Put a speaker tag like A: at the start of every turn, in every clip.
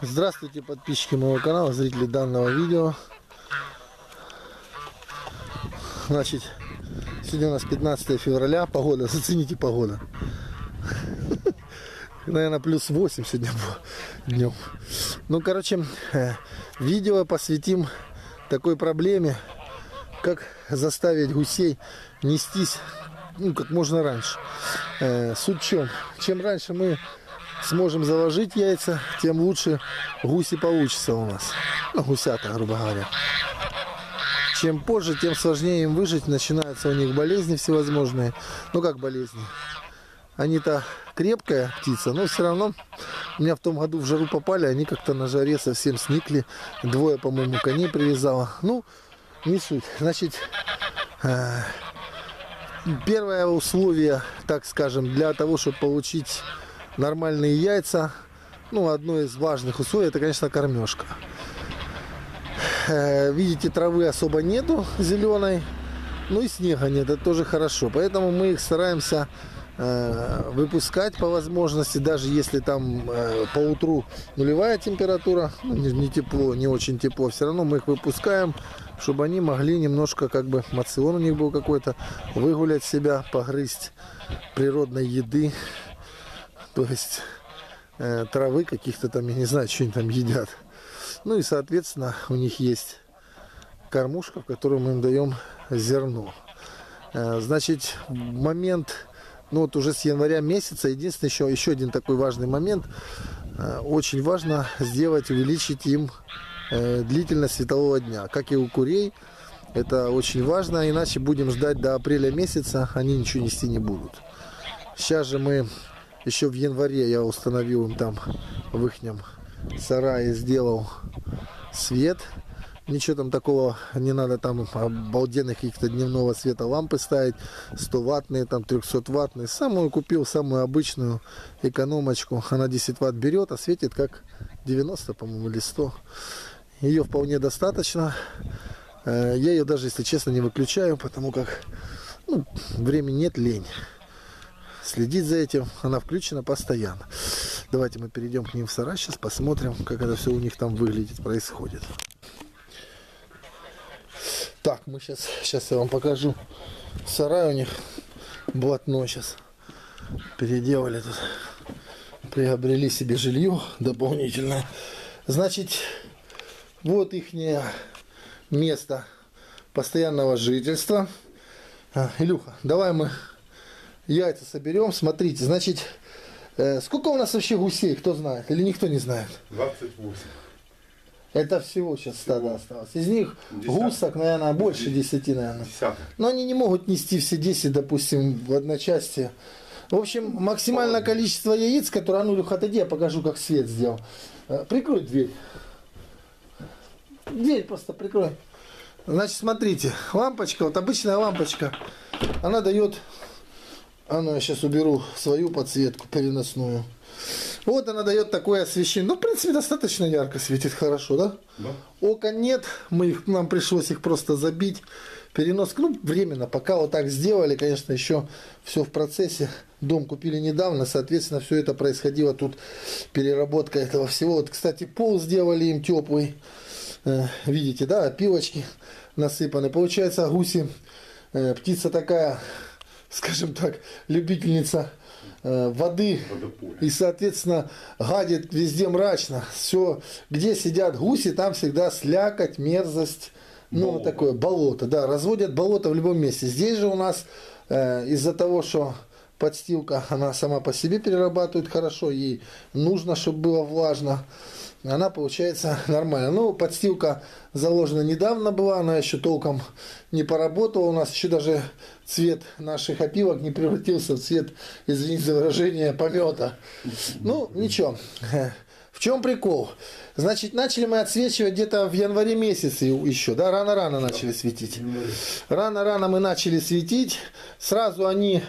A: Здравствуйте, подписчики моего канала, зрители данного видео. Значит, сегодня у нас 15 февраля, погода, зацените погода. Наверное, плюс 8 сегодня днем. Ну, короче, э, видео посвятим такой проблеме, как заставить гусей нестись ну, как можно раньше. Э, суть в чем? Чем раньше мы сможем заложить яйца, тем лучше гуси получится у нас. Ну, гусята, грубо говоря. Чем позже, тем сложнее им выжить. Начинаются у них болезни всевозможные. Ну, как болезни? Они-то крепкая птица, но все равно у меня в том году в жару попали, они как-то на жаре совсем сникли. Двое, по-моему, коней привязала. Ну, не суть. Значит, э, первое условие, так скажем, для того, чтобы получить нормальные яйца, ну, одно из важных условий, это, конечно, кормежка. Э, видите, травы особо нету зеленой, ну и снега нет, это тоже хорошо. Поэтому мы их стараемся э, выпускать по возможности, даже если там э, по утру нулевая температура, ну, не, не тепло, не очень тепло, все равно мы их выпускаем, чтобы они могли немножко, как бы, мацион у них был какой-то, выгулять себя, погрызть природной еды, то есть э, травы каких-то там, я не знаю, что они там едят. Ну и, соответственно, у них есть кормушка, в которую мы им даем зерно. Э, значит, момент, ну вот уже с января месяца, единственный еще, еще один такой важный момент, э, очень важно сделать, увеличить им э, длительность светового дня, как и у курей. Это очень важно, иначе будем ждать до апреля месяца, они ничего нести не будут. Сейчас же мы еще в январе я установил им там в их сарае сделал свет. Ничего там такого не надо там обалденных каких-то дневного света лампы ставить. 100 ваттные, там 300 ваттные. Самую купил, самую обычную экономочку. Она 10 ватт берет, а светит как 90, по-моему, или 100. Ее вполне достаточно. Э, я ее даже, если честно, не выключаю, потому как ну, времени нет, лень следить за этим. Она включена постоянно. Давайте мы перейдем к ним в сарай, сейчас посмотрим, как это все у них там выглядит, происходит. Так, мы сейчас, сейчас я вам покажу сарай у них блатной сейчас. Переделали тут. Приобрели себе жилье дополнительное. Значит, вот их место постоянного жительства. А, Илюха, давай мы яйца соберем. Смотрите, значит, э, сколько у нас вообще гусей, кто знает? Или никто не знает?
B: 28.
A: Это всего сейчас стадо осталось. Из них Десяток. гусок, наверное, больше 10, наверное.
B: Десяток.
A: Но они не могут нести все 10, допустим, в одночасье. В общем, максимальное количество яиц, которые... А ну, Илюха, отойди, я покажу, как свет сделал. Э, прикрой дверь. Дверь просто прикрой. Значит, смотрите, лампочка, вот обычная лампочка, она дает а ну, я сейчас уберу свою подсветку переносную. Вот она дает такое освещение. Ну, в принципе, достаточно ярко светит, хорошо, да?
B: Да.
A: Окон нет, мы их, нам пришлось их просто забить. Перенос, ну, временно, пока вот так сделали, конечно, еще все в процессе. Дом купили недавно, соответственно, все это происходило тут, переработка этого всего. Вот, кстати, пол сделали им теплый. Э, видите, да, опилочки насыпаны. Получается, гуси, э, птица такая скажем так, любительница э, воды и, соответственно, гадит везде мрачно. Все, где сидят гуси, там всегда слякоть, мерзость, ну, болото. такое болото, да, разводят болото в любом месте. Здесь же у нас э, из-за того, что подстилка, она сама по себе перерабатывает хорошо, ей нужно, чтобы было влажно она получается нормально. Ну, подстилка заложена недавно была, она еще толком не поработала. У нас еще даже цвет наших опилок не превратился в цвет, извините за выражение, помета. Ну, ничего. В чем прикол? Значит, начали мы отсвечивать где-то в январе месяце еще, да, рано-рано начали светить. Рано-рано мы начали светить, сразу они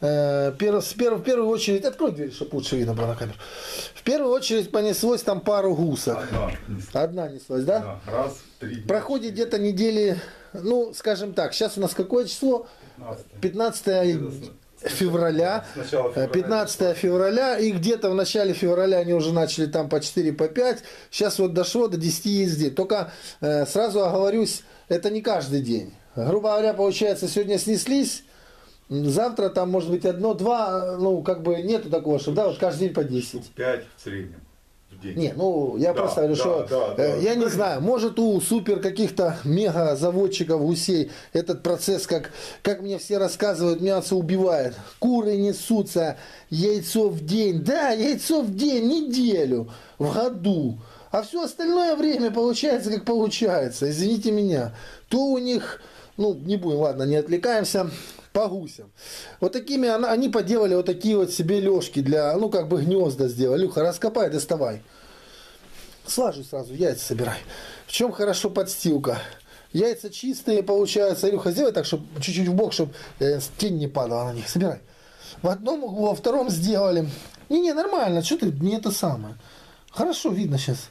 A: в, перв, в первую очередь, открой дверь, чтобы лучше видно было на камеру. В первую очередь понеслось там пару гусок.
B: Одна,
A: Одна неслась, да?
B: да? Раз, три.
A: Проходит где-то недели, ну, скажем так, сейчас у нас какое число? 15, 15 февраля,
B: Сначала февраля.
A: 15 февраля, и где-то в начале февраля они уже начали там по 4, по 5, сейчас вот дошло до 10 яиц Только э, сразу оговорюсь, это не каждый день. Грубо говоря, получается, сегодня снеслись, завтра там может быть одно-два, ну как бы нету такого, чтобы да, вот каждый день по 10.
B: Пять в среднем в день.
A: Не, ну я
B: Да,
A: просто говорю,
B: да,
A: что
B: да,
A: э,
B: да.
A: я не знаю, может у супер каких-то мега заводчиков гусей этот процесс, как, как мне все рассказывают, мясо убивает. Куры несутся, яйцо в день. Да, яйцо в день, неделю, в году. А все остальное время получается, как получается. Извините меня. То у них, ну, не будем, ладно, не отвлекаемся по гусям. Вот такими она- они поделали вот такие вот себе лёжки для, ну, как бы гнезда сделали. Люха, раскопай, доставай. Слажу сразу, яйца собирай. В чем хорошо подстилка? Яйца чистые получаются. Илюха, сделай так, чтобы чуть-чуть в бок, чтобы тень не падала на них. Собирай. В одном углу, во втором сделали. Не-не, нормально, что ты, не это самое. Хорошо, видно сейчас.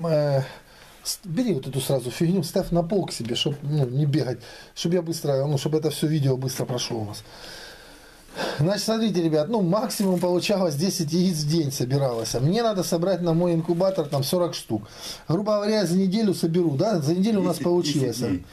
A: Э, Бери вот эту сразу фигню, ставь на пол к себе, чтобы ну, не бегать, чтобы я быстро, ну, чтобы это все видео быстро прошло у нас. Значит, смотрите, ребят, ну, максимум получалось 10 яиц в день собиралось. А мне надо собрать на мой инкубатор там 40 штук. Грубо говоря, за неделю соберу, да? За неделю у нас
B: 10
A: получилось.
B: дней.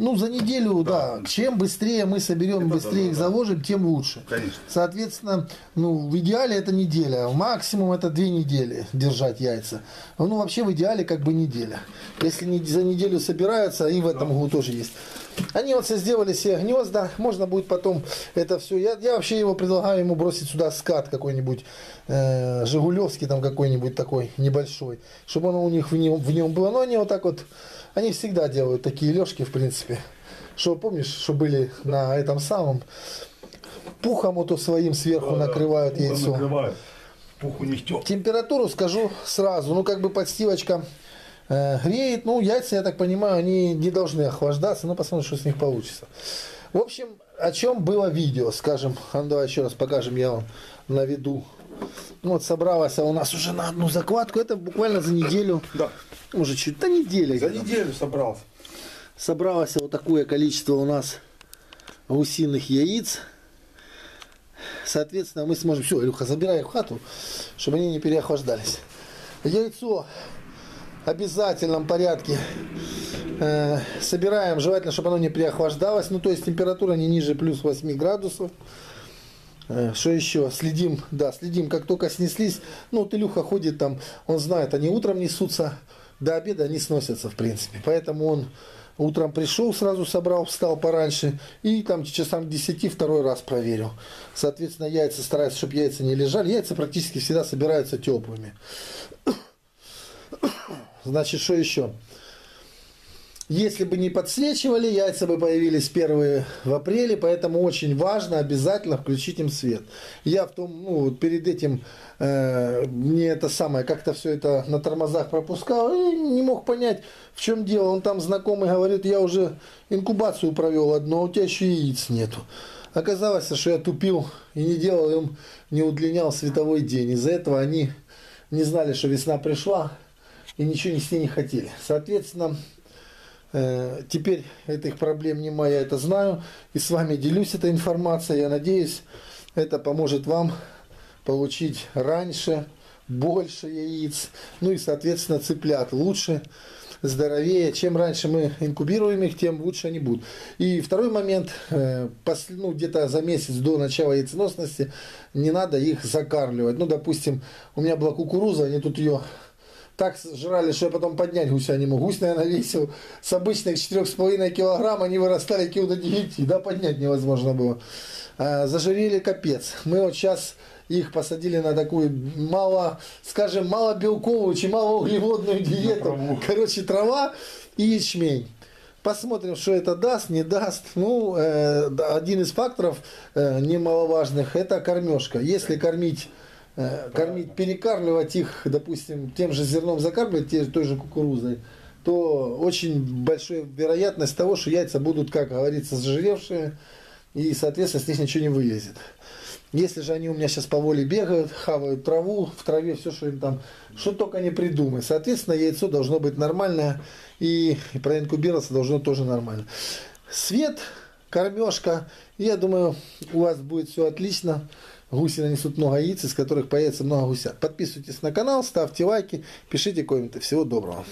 A: Ну, за неделю, да. Чем быстрее мы соберем,
B: Это
A: быстрее
B: да,
A: их
B: да.
A: заложим, тем лучше.
B: Конечно.
A: Соответственно, ну, в идеале это неделя, максимум это две недели держать яйца. Ну, вообще в идеале как бы неделя. Если не, за неделю собираются, и в этом углу тоже есть. Они вот все сделали себе гнезда, можно будет потом это все. Я, я вообще его предлагаю ему бросить сюда скат какой-нибудь, э, Жигулевский там какой-нибудь такой небольшой, чтобы он у них в нем, в нем было. Но они вот так вот, они всегда делают такие лёжки, в принципе. Что помнишь, что были на этом самом пухом вот своим сверху накрывают
B: Пухом
A: яйцо.
B: Накрывают. Пух у них тёп.
A: Температуру скажу сразу, ну как бы подстилочка э, греет, ну яйца, я так понимаю, они не должны охлаждаться, ну посмотрим, что с них получится. В общем, о чем было видео, скажем, а ну, давай еще раз покажем, я вам наведу. Вот собралась а у нас уже на одну закладку, это буквально за неделю,
B: Да.
A: Может чуть, да неделя.
B: За неделю собрался.
A: Собралось вот такое количество у нас гусиных яиц. Соответственно, мы сможем... Все, Илюха, забирай в хату, чтобы они не переохлаждались. Яйцо в обязательном порядке э, собираем. Желательно, чтобы оно не переохлаждалось. Ну, то есть температура не ниже плюс 8 градусов. Э, Что еще? Следим, да, следим, как только снеслись. Ну, вот Илюха ходит там, он знает, они утром несутся, до обеда они сносятся, в принципе. Поэтому он утром пришел, сразу собрал, встал пораньше и там часам к 10 второй раз проверил. Соответственно, яйца стараются, чтобы яйца не лежали. Яйца практически всегда собираются теплыми. Значит, что еще? Если бы не подсвечивали, яйца бы появились первые в апреле, поэтому очень важно обязательно включить им свет. Я в том, ну, перед этим э, мне это самое, как-то все это на тормозах пропускал и не мог понять, в чем дело. Он там знакомый говорит, я уже инкубацию провел одну, а у тебя еще яиц нету. Оказалось, что я тупил и не делал им, не удлинял световой день. Из-за этого они не знали, что весна пришла и ничего нести не хотели. Соответственно, Теперь этих проблем нема, я это знаю. И с вами делюсь этой информацией. Я надеюсь, это поможет вам получить раньше, больше яиц. Ну и, соответственно, цыплят лучше, здоровее. Чем раньше мы инкубируем их, тем лучше они будут. И второй момент, э, ну, где-то за месяц до начала яйценосности не надо их закармливать. Ну, допустим, у меня была кукуруза, они тут ее так жрали, что я потом поднять гуся не мог. Гусь, наверное, весил с обычных 4,5 килограмм, они вырастали кило до 9, да, поднять невозможно было. А, Зажирели капец. Мы вот сейчас их посадили на такую мало, скажем, малобелковую, чи малоуглеводную диету.
B: траву.
A: Короче, трава и ячмень. Посмотрим, что это даст, не даст. Ну, э, один из факторов э, немаловажных – это кормежка. Если кормить кормить, перекармливать их, допустим, тем же зерном закармливать, той же кукурузой, то очень большая вероятность того, что яйца будут, как говорится, зажиревшие, и, соответственно, с них ничего не вылезет. Если же они у меня сейчас по воле бегают, хавают траву, в траве все, что им там, что только не придумай. Соответственно, яйцо должно быть нормальное, и, и проинкубироваться должно тоже нормально. Свет кормежка. Я думаю, у вас будет все отлично. Гуси нанесут много яиц, из которых появится много гусят. Подписывайтесь на канал, ставьте лайки, пишите комменты. Всего доброго.